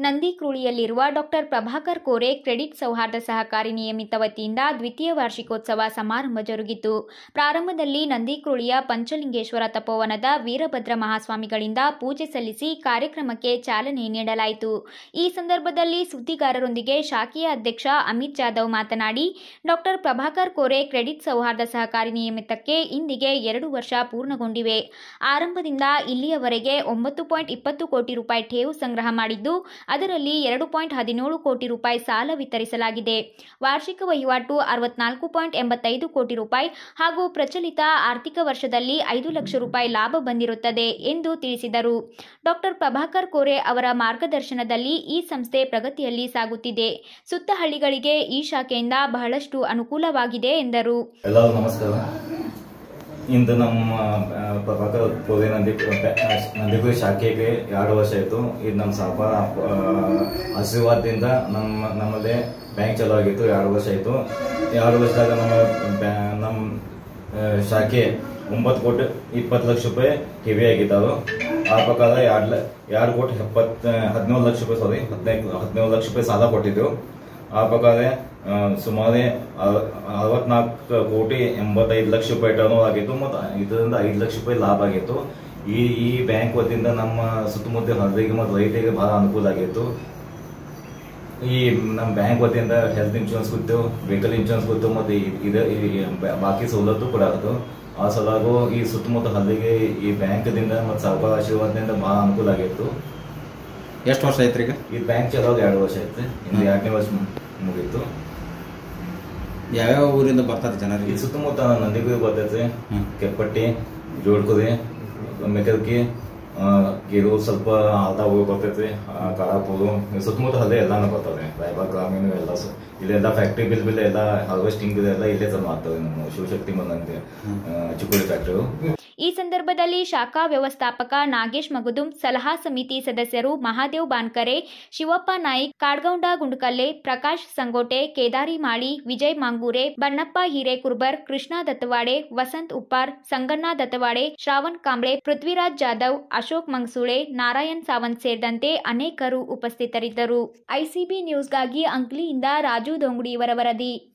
ನಂದಿಕ್ರೂಳಿಯಲ್ಲಿರುವ doctor Prabhakar Kore credit ಸೌಹಾರ್ದ ಸಹಕಾರಿ ನಿಯಮಿತ ವತಿಯಿಂದ ದ್ವಿತೀಯ ವಾರ್ಷಿಕೋತ್ಸವ ಸಮಾರಂಭ ಜರುಗಿತು. ಪ್ರಾರಂಭದಲ್ಲಿ ನಂದಿಕ್ರೂಳಿಯ ಪಂಚಲಿಂಗೇಶ್ವರ ತಪೋವನದ ವೀರಭದ್ರ ಮಹಾಸ್ವಾಮಿಗಳಿಂದ ಪೂಜೆ ಸಲ್ಲಿಸಿ ಕಾರ್ಯಕ್ರಮಕ್ಕೆ ಚಾಲನೆ ನೀಡಲಾಯಿತು. ಈ ಸಂದರ್ಭದಲ್ಲಿ ಸುದ್ದಿಗಾರರೊಂದಿಗೆ ಶಾಖೆಯ ಅಧ್ಯಕ್ಷ ಅಮಿತ್ ಜಾಧವ್ ಮಾತನಾಡಿ, ಡಾಕ್ಟರ್ ಪ್ರಭಾಕರ್ ಕೋರೆ ಕ್ರೆಡಿಟ್ ಸೌಹಾರ್ದ ಸಹಕಾರಿ ನಿಯಮಿತಕ್ಕೆ ಇಂದಿಗೆ ಎರಡು ವರ್ಷ ಪೂರ್ಣಗೊಂಡಿವೆ. ಆರಂಭದಿಂದ ಇಲ್ಲಿಯವರೆಗೆ ಒಂಬತ್ತು ಪಾಯಿಂಟ್ ಇಪ್ಪತ್ತು ಕೋಟಿ ರೂಪಾಯಿ ಠೇವು ಸಂಗ್ರಹ ಮಾಡಿದ್ದು ಅದರಲ್ಲಿ ಎರಡು ಪಾಯಿಂಟ್ ಹದಿನೇಳು ಕೋಟಿ ರೂಪಾಯಿ ಸಾಲ ವಿತರಿಸಲಾಗಿದೆ. ವಾರ್ಷಿಕ ವಹಿವಾಟು ಅರವತ್ನಾಲ್ಕು ಪಾಯಿಂಟ್ ಎಂಬತ್ತೈದು ಕೋಟಿ ರೂಪಾಯಿ ಹಾಗೂ ಪ್ರಚಲಿತ ಆರ್ಥಿಕ ವರ್ಷದಲ್ಲಿ ಐದು ಲಕ್ಷ ರೂಪಾಯಿ ಲಾಭ ಬಂದಿರುತ್ತದೆ ಎಂದು ತಿಳಿಸಿದರು. ಡಾಕ್ಟರ್ ಪ್ರಭಾಕರ್ ಕೋರೆ ಅವರ ಮಾರ್ಗದರ್ಶನದಲ್ಲಿ ಈ ಸಂಸ್ಥೆ ಪ್ರಗತಿಯಲ್ಲಿ ಸಾಗುತ್ತಿದೆ. ಸುತ್ತಹಳ್ಳಿಗಳಿಗೆ ಈ ಶಾಖೆಯಿಂದ ಬಹಳಷ್ಟು ಅನುಕೂಲವಾಗಿದೆ ಎಂದರು. ಇಂದು ನಮ್ಮ ಪ್ರಭಾಕರ್ ಕೋದೆ ನಂದಿ ನಂದಿಗುರಿ ಶಾಖೆಗೆ ಎರಡು ವರ್ಷ ಆಯಿತು. ಇದು ನಮ್ಮ ಸಾಪಾರ ಆಶೀರ್ವಾದದಿಂದ ನಮ್ಮ, ನಮ್ಮದೇ ಬ್ಯಾಂಕ್ ಚಾಲೂ ಆಗಿತ್ತು. ಎರಡು ವರ್ಷ ಆಯಿತು. ಎರಡು ವರ್ಷದಾಗ ನಮ್ಮ ನಮ್ಮ ಶಾಖೆ ಒಂಬತ್ತು ಕೋಟಿ ಇಪ್ಪತ್ತು ಲಕ್ಷ ರೂಪಾಯಿ ಕಿವಿ ಆಗಿದ್ದಾವೆ ಆ ಪ್ರಕಾರ ಎರಡು ಎರಡು ಕೋಟಿ ಎಪ್ಪತ್ತು, ಹದಿನೇಳು ಲಕ್ಷ ರೂಪಾಯಿ ಸಾರಿ ಹದಿನೈದು, ಹದಿನೇಳು ಲಕ್ಷ ರೂಪಾಯಿ ಸಾಲ ಕೊಟ್ಟಿದ್ದೆವು ಆ ಪ್ರಕಾರ ಸುಮಾರು ಅರ- ಅರವತ್ನಾಲ್ಕು ಕೋಟಿ ಎಂಬತ್ತೈದು ಲಕ್ಷ ರೂಪಾಯಿ ಟರ್ನ್ ಆಗಿತ್ತು ಮತ್ತು ಇದರಿಂದ ಐದು ಲಕ್ಷ ರೂಪಾಯಿ ಲಾಭ ಆಗಿತ್ತು. ಈ ಈ ಬ್ಯಾಂಕ್ ವತಿಯಿಂದ ನಮ್ಮ ಸುತ್ತಮುತ್ತ ಹಳ್ಳಿಗೆ ಮತ್ತು ರೈತರಿಗೆ ಬಹಳ ಅನುಕೂಲ ಆಗಿತ್ತು. ಈ, ನಮ್ಮ ಬ್ಯಾಂಕ್ ವತಿಯಿಂದ ಹೆಲ್ತ್ ಇನ್ಶೂರೆನ್ಸ್ ಕೊಟ್ಟು ವೆಹಿಕಲ್ ಇನ್ಶೂರೆನ್ಸ್ ಕೊಟ್ಟು ಮತ್ತು ಇದ ಬಾಕಿ ಸವಲತ್ತು ಕೂಡ ಆಯಿತು. ಆ ಸಲಾಗೂ ಈ ಸುತ್ತಮುತ್ತ ಹಳ್ಳಿಗೆ ಈ ಬ್ಯಾಂಕ್ದಿಂದ ಮತ್ತು ಸರ್ಕಾರ ಆಶೀರ್ವಾದದಿಂದ ಬಹಳ ಅನುಕೂಲ ಆಗಿತ್ತು. ಎಷ್ಟು ವರ್ಷ ಐತ್ರಿ ಈಗ ಈ ಬ್ಯಾಂಕ್ ಚಲೋ ಎರಡು ವರ್ಷ ಆಯ್ತು ಇನ್ನು ಎರಡನೇ ವರ್ಷ ಮುಗೀತು. ಯಾವ್ಯಾವ ಊರಿಂದ ಬರ್ತಾರೆ ಈ ಜನರಿಗೆ ಸುತ್ತಮುತ್ತ ನಂದಿಗುರಿ ಬರ್ತೈತೆ. ಕೆಪ್ಪಟ್ಟಿ ಜೋಡ್ಕುದಿ ಮೆಕಲ್ಕಿ ಗಿರು ಸ್ವಲ್ಪ ಆಲ್ತಾ ಹೋಗಿ ಬರ್ತೈತಿ ಕಾರಾಪುರು ಸುತ್ತಮುತ್ತ ಅಲ್ಲೇ ಎಲ್ಲಾನು ಬರ್ತದೆ ರಾಯಬಾಗ್ ಗ್ರಾಮೀಣ ಎಲ್ಲ ಇಲ್ಲೆಲ್ಲ ಫ್ಯಾಕ್ಟ್ರಿ ಬಿಲ್ ಬಿಲ್ ಎಲ್ಲ ಹಾರ್ವೆಸ್ಟಿಂಗ್ ಎಲ್ಲ ಇಲ್ಲೇ ತಂದು ಮಾಡ್ತವೆ ನಮ್ಮ ಶಿವಶಕ್ತಿ ಬಂದಂತೆ ಚಿಕ್ಕೋಡಿ ಫ್ಯಾಕ್ಟ್ರಿ ಈ ಸಂದರ್ಭದಲ್ಲಿ ಶಾಖಾ ವ್ಯವಸ್ಥಾಪಕ ನಾಗೇಶ್ ಮಗುದುಂ, ಸಲಹಾ ಸಮಿತಿ ಸದಸ್ಯರು ಮಹಾದೇವ್ ಬಾನ್ಕರೆ, ಶಿವಪ್ಪ ನಾಯ್ಕ್, ಕಾಡ್ಗೌಂಡ ಗುಂಡ್ಕಲ್ಲೆ, ಪ್ರಕಾಶ್ ಸಂಗೋಟೆ, ಕೇದಾರಿ ಮಾಳಿ, ವಿಜಯ್ ಮಾಂಗೂರೆ, ಬಣ್ಣಪ್ಪ ಹಿರೇಕುರ್ಬರ್, ಕೃಷ್ಣ ದತ್ತವಾಡೆ, ವಸಂತ್ ಉಪ್ಪಾರ್, ಸಂಗಣ್ಣ ದತ್ತವಾಡೆ, ಶ್ರಾವಣ್ ಕಾಂಬ್ಳೆ, ಪೃಥ್ವಿರಾಜ್ ಜಾಧವ್, ಅಶೋಕ್ ಮಂಗ್ಸೂಳೆ, ನಾರಾಯಣ್ ಸಾವಂತ್ ಸೇರಿದಂತೆ ಅನೇಕರು ಉಪಸ್ಥಿತರಿದ್ದರು. ಐಸಿಬಿ ನ್ಯೂಸ್ಗಾಗಿ ಅಂಕ್ಲಿಯಿಂದ ರಾಜು ದೊಂಗುಡಿಯವರ ವರದಿ.